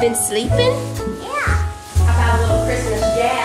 been sleeping? Yeah. How about a little Christmas jazz?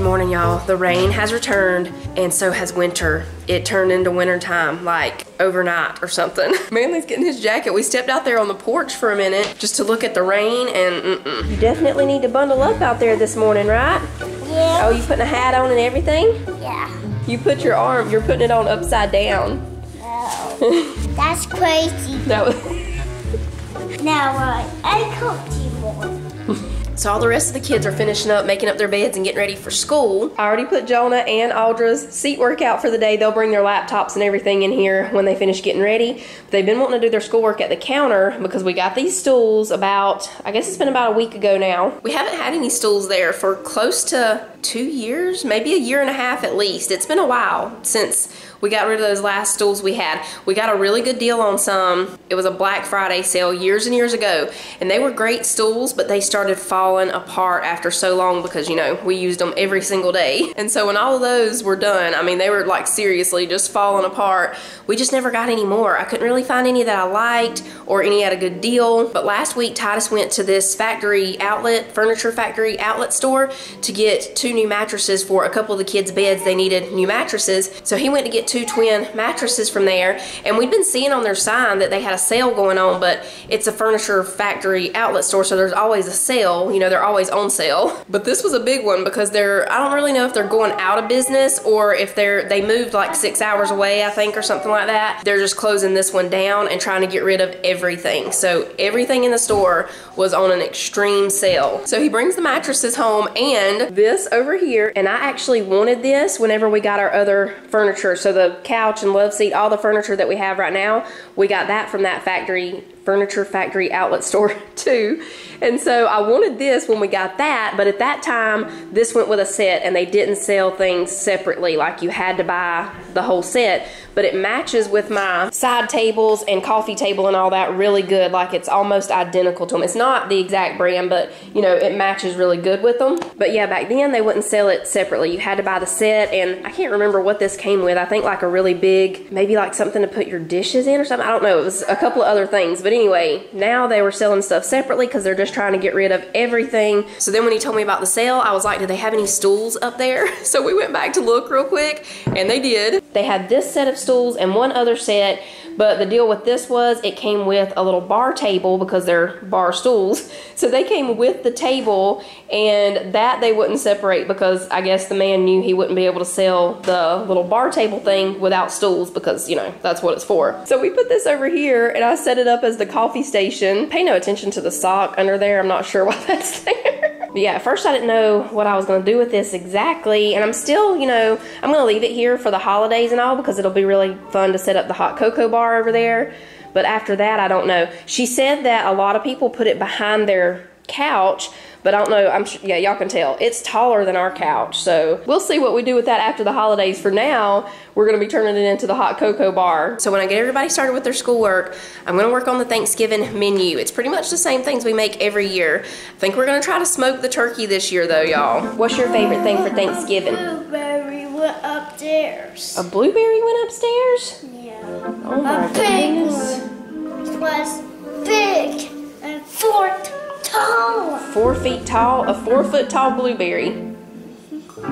Good morning, y'all. The rain has returned, and so has winter. It turned into winter time, like overnight or something. Manly's getting his jacket. We stepped out there on the porch for a minute just to look at the rain, and mm-mm. You definitely need to bundle up out there this morning, right? Yeah. Oh, you putting a hat on and everything? Yeah. You put your arm, you're putting it on upside down. No. That's crazy. That was. Now, uh, I cooked you more. So all the rest of the kids are finishing up, making up their beds and getting ready for school. I already put Jonah and Audra's seat work out for the day. They'll bring their laptops and everything in here when they finish getting ready. They've been wanting to do their schoolwork at the counter because we got these stools about, I guess it's been about a week ago now. We haven't had any stools there for close to two years, maybe a year and a half at least. It's been a while since we got rid of those last stools we had. We got a really good deal on some. It was a Black Friday sale years and years ago, and they were great stools, but they started falling apart after so long because, you know, we used them every single day. And so when all of those were done, I mean, they were like seriously just falling apart. We just never got any more. I couldn't really find any that I liked or any at a good deal. But last week, Titus went to this factory outlet, furniture factory outlet store to get two new mattresses for a couple of the kids' beds. They needed new mattresses. So he went to get two twin mattresses from there. And we've been seeing on their sign that they had a sale going on, but it's a furniture factory outlet store. So there's always a sale. You know, they're always on sale. But this was a big one because they're, I don't really know if they're going out of business or if they're, they moved like six hours away, I think, or something like that. They're just closing this one down and trying to get rid of everything. So everything in the store was on an extreme sale. So he brings the mattresses home and this over here, and I actually wanted this whenever we got our other furniture. So the couch and love seat, all the furniture that we have right now, we got that from that factory furniture factory outlet store too. And so I wanted this when we got that, but at that time, this went with a set and they didn't sell things separately. Like you had to buy the whole set, but it matches with my side tables and coffee table and all that really good. Like it's almost identical to them. It's not the exact brand, but you know, it matches really good with them. But yeah, back then they wouldn't sell it separately. You had to buy the set and I can't remember what this came with. I think like a really big, maybe like something to put your dishes in or something. I don't know. It was a couple of other things, but anyway, now they were selling stuff separately because they're just trying to get rid of everything. So then when he told me about the sale, I was like, do they have any stools up there? So we went back to look real quick and they did. They had this set of stools and one other set, but the deal with this was it came with a little bar table because they're bar stools. So they came with the table and that they wouldn't separate because I guess the man knew he wouldn't be able to sell the little bar table thing without stools because, you know, that's what it's for. So we put this over here and I set it up as the coffee station. Pay no attention to the sock under there. I'm not sure why that's there. But yeah, at first I didn't know what I was going to do with this exactly. And I'm still, you know, I'm going to leave it here for the holidays and all because it'll be really fun to set up the hot cocoa bar over there. But after that, I don't know. She said that a lot of people put it behind their couch, but I don't know. I'm yeah, y'all can tell it's taller than our couch. So we'll see what we do with that after the holidays. For now, we're gonna be turning it into the hot cocoa bar. So when I get everybody started with their schoolwork, I'm gonna work on the Thanksgiving menu. It's pretty much the same things we make every year. I think we're gonna try to smoke the turkey this year, though, y'all. What's your favorite thing for Thanksgiving? A blueberry went upstairs. A blueberry went upstairs. Yeah. Oh my a big one. It was big and foot tall. Four feet tall, a four foot tall blueberry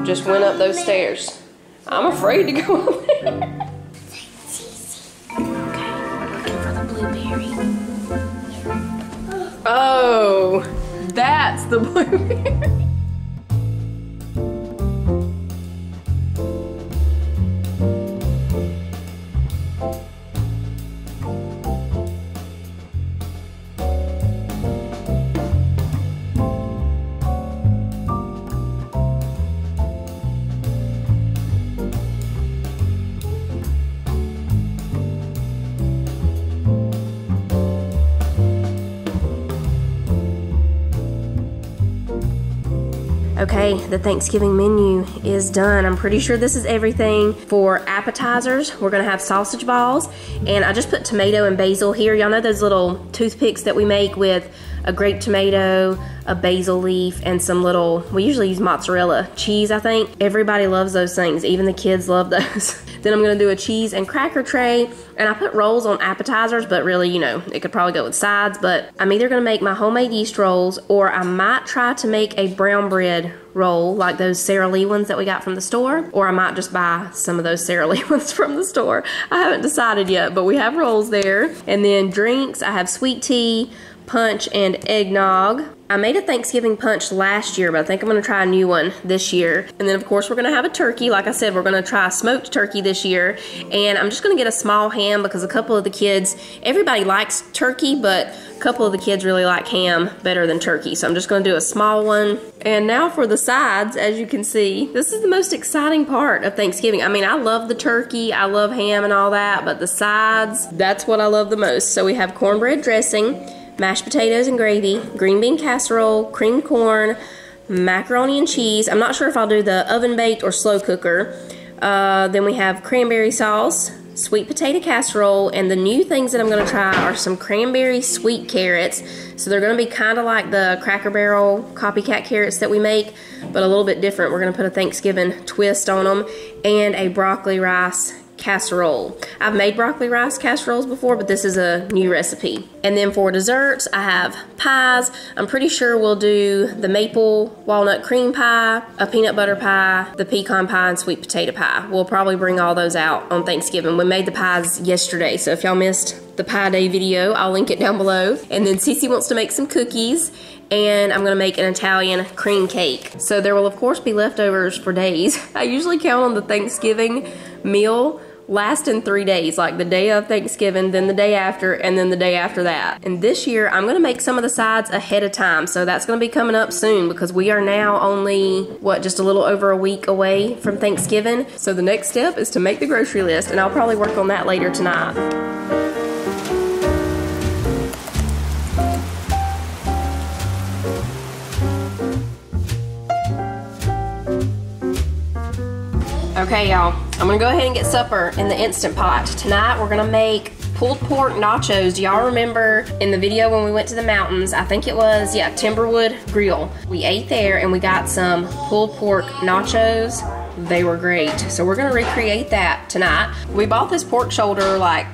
just went up those stairs. I'm afraid to go up there. Okay, looking for the blueberry. Oh, that's the blueberry. Okay, the Thanksgiving menu is done. I'm pretty sure this is everything for appetizers. We're gonna have sausage balls, and I just put tomato and basil here. Y'all know those little toothpicks that we make with a grape tomato, a basil leaf, and some little, we usually use mozzarella cheese, I think. Everybody loves those things, even the kids love those. then I'm gonna do a cheese and cracker tray, and I put rolls on appetizers, but really, you know, it could probably go with sides, but I'm either gonna make my homemade yeast rolls, or I might try to make a brown bread roll, like those Sara Lee ones that we got from the store, or I might just buy some of those Sara Lee ones from the store. I haven't decided yet, but we have rolls there. And then drinks, I have sweet tea, punch and eggnog. I made a Thanksgiving punch last year, but I think I'm gonna try a new one this year. And then of course we're gonna have a turkey. Like I said, we're gonna try smoked turkey this year. And I'm just gonna get a small ham because a couple of the kids, everybody likes turkey, but a couple of the kids really like ham better than turkey. So I'm just gonna do a small one. And now for the sides, as you can see, this is the most exciting part of Thanksgiving. I mean, I love the turkey, I love ham and all that, but the sides, that's what I love the most. So we have cornbread dressing, mashed potatoes and gravy, green bean casserole, creamed corn, macaroni and cheese. I'm not sure if I'll do the oven baked or slow cooker. Uh, then we have cranberry sauce, sweet potato casserole, and the new things that I'm going to try are some cranberry sweet carrots. So they're going to be kind of like the Cracker Barrel copycat carrots that we make, but a little bit different. We're going to put a Thanksgiving twist on them, and a broccoli rice casserole. I've made broccoli rice casseroles before, but this is a new recipe. And then for desserts, I have pies. I'm pretty sure we'll do the maple walnut cream pie, a peanut butter pie, the pecan pie, and sweet potato pie. We'll probably bring all those out on Thanksgiving. We made the pies yesterday, so if y'all missed the pie day video, I'll link it down below. And then Cece wants to make some cookies and I'm gonna make an Italian cream cake. So there will of course be leftovers for days. I usually count on the Thanksgiving meal lasting three days, like the day of Thanksgiving, then the day after, and then the day after that. And this year, I'm gonna make some of the sides ahead of time, so that's gonna be coming up soon because we are now only, what, just a little over a week away from Thanksgiving. So the next step is to make the grocery list, and I'll probably work on that later tonight. Okay, y'all, I'm gonna go ahead and get supper in the Instant Pot. Tonight, we're gonna make pulled pork nachos. Do y'all remember in the video when we went to the mountains, I think it was, yeah, Timberwood Grill. We ate there and we got some pulled pork nachos. They were great. So we're gonna recreate that tonight. We bought this pork shoulder like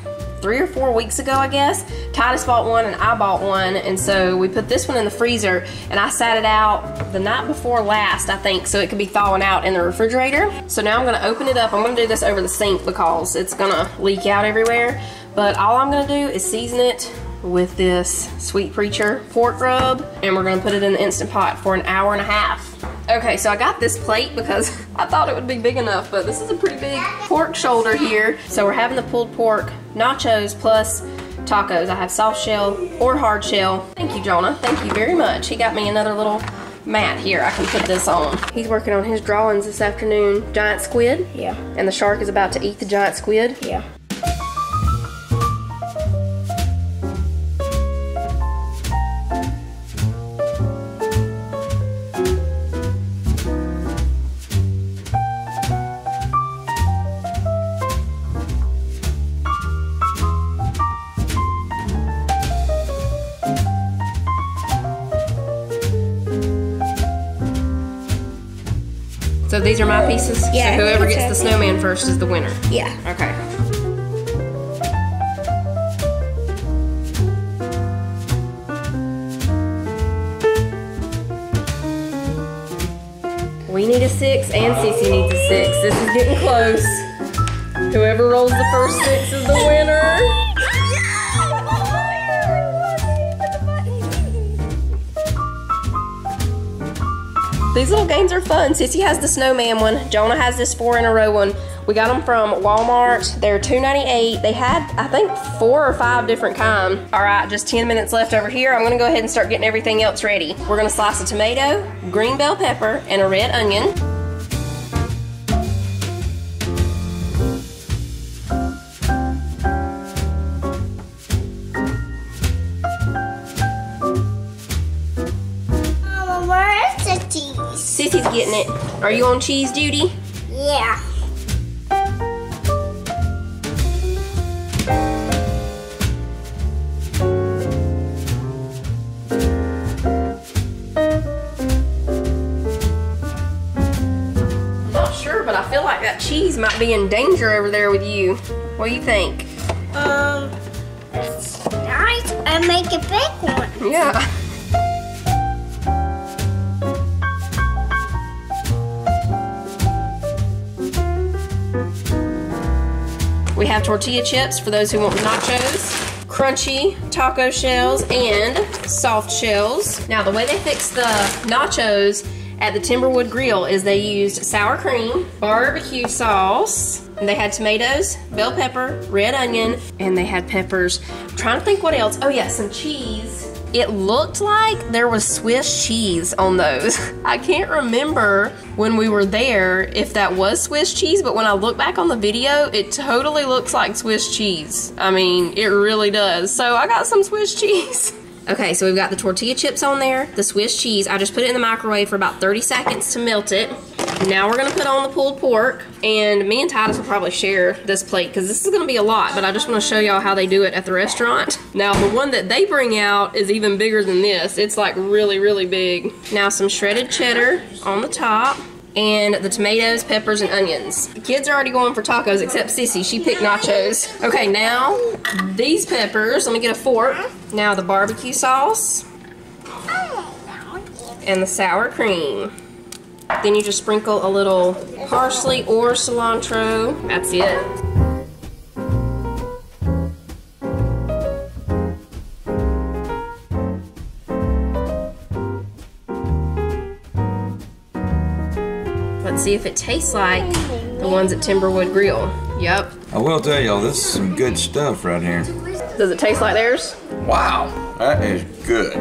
three or four weeks ago, I guess. Titus bought one and I bought one, and so we put this one in the freezer, and I sat it out the night before last, I think, so it could be thawing out in the refrigerator. So now I'm gonna open it up. I'm gonna do this over the sink because it's gonna leak out everywhere. But all I'm gonna do is season it with this Sweet Preacher pork rub, and we're gonna put it in the Instant Pot for an hour and a half. Okay, so I got this plate because I thought it would be big enough, but this is a pretty big pork shoulder here. So we're having the pulled pork nachos plus tacos. I have soft shell or hard shell. Thank you, Jonah. Thank you very much. He got me another little mat here. I can put this on. He's working on his drawings this afternoon. Giant squid. Yeah. And the shark is about to eat the giant squid. Yeah. These are my pieces? Yeah, So whoever gets the snowman first is the winner. Yeah. Okay. We need a six and Cece needs a six. This is getting close. Whoever rolls the first six is the winner. These little games are fun. Sissy has the snowman one. Jonah has this four in a row one. We got them from Walmart. They're $2.98. They had, I think, four or five different kind. All right, just 10 minutes left over here. I'm gonna go ahead and start getting everything else ready. We're gonna slice a tomato, green bell pepper, and a red onion. Are you on cheese duty? Yeah. Not sure, but I feel like that cheese might be in danger over there with you. What do you think? Um, it's nice. I make a big one. Yeah. We have tortilla chips for those who want nachos, crunchy taco shells, and soft shells. Now, the way they fix the nachos at the Timberwood Grill is they used sour cream, barbecue sauce, and they had tomatoes, bell pepper, red onion, and they had peppers. I'm trying to think what else. Oh, yeah, some cheese. It looked like there was Swiss cheese on those. I can't remember when we were there if that was Swiss cheese, but when I look back on the video, it totally looks like Swiss cheese. I mean, it really does. So I got some Swiss cheese. Okay, so we've got the tortilla chips on there, the Swiss cheese. I just put it in the microwave for about 30 seconds to melt it. Now we're gonna put on the pulled pork, and me and Titus will probably share this plate because this is gonna be a lot, but I just wanna show y'all how they do it at the restaurant. Now, the one that they bring out is even bigger than this. It's like really, really big. Now, some shredded cheddar on the top, and the tomatoes, peppers, and onions. The kids are already going for tacos except Sissy. She picked nachos. Okay, now these peppers. Let me get a fork. Now the barbecue sauce and the sour cream. Then you just sprinkle a little parsley or cilantro. That's it. Let's see if it tastes like the ones at Timberwood Grill. Yep. I will tell y'all, this is some good stuff right here. Does it taste like theirs? Wow, that is good.